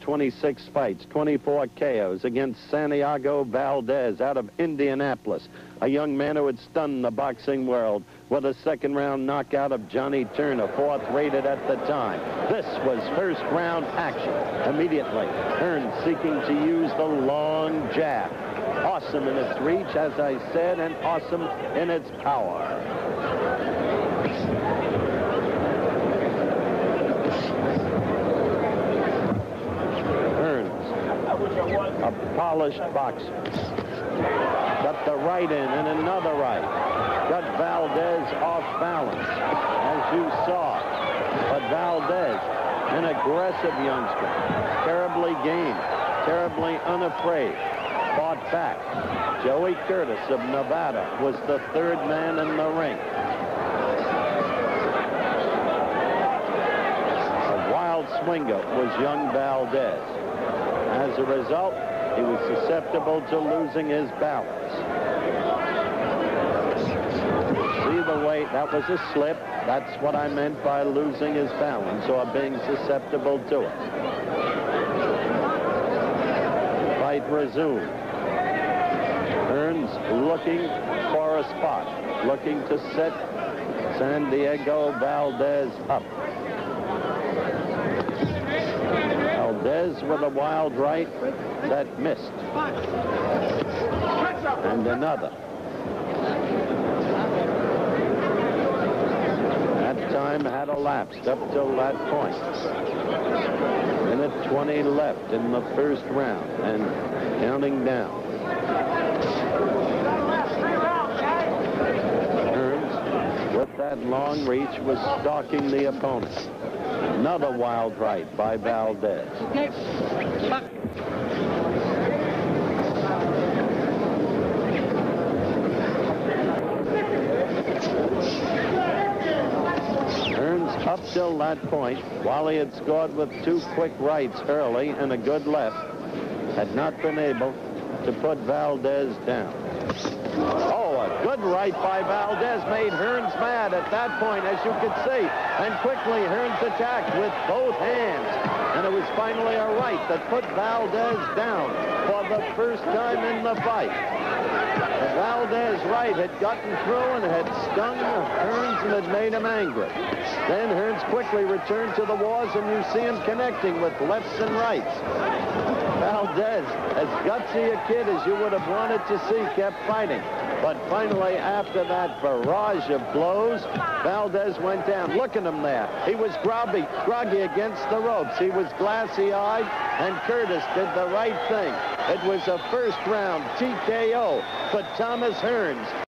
26 fights, 24 KOs against Santiago Valdez out of Indianapolis, a young man who had stunned the boxing world with a second round knockout of Johnny Turner, fourth rated at the time. This was first round action. Immediately, Hearns seeking to use the long jab. Awesome in its reach, as I said, and awesome in its power. A polished boxer. Got the right in and another right. Got Valdez off balance, as you saw. But Valdez, an aggressive youngster, terribly game, terribly unafraid, fought back. Joey Curtis of Nevada was the third man in the ring. A wild swinger was young Valdez. As a result, he was susceptible to losing his balance. See the way, that was a slip. That's what I meant by losing his balance or being susceptible to it. Fight resumed. Hearns looking for a spot, looking to set Santiago Valdez up. With a wild right that missed. And another. That time had elapsed up till that point. Minute 20 left in the first round and counting down. That long reach, was stalking the opponent. Another wild right by Valdez. Hearns up till that point, while he had scored with two quick rights early and a good left, had not been able to put Valdez down. Oh, a good right by Valdez made Hearns mad at that point, as you could see. And quickly, Hearns attacked with both hands. And it was finally a right that put Valdez down for the first time in the fight. The Valdez right had gotten through and had stung Hearns and had made him angry. Then Hearns quickly returned to the wars, and you see him connecting with lefts and rights. Valdez, as gutsy a kid as you would have wanted to see, kept fighting. But finally, after that barrage of blows, Valdez went down. Look at him there. He was groggy, groggy against the ropes. He was glassy-eyed, and Curtis did the right thing. It was a first-round TKO for Thomas Hearns.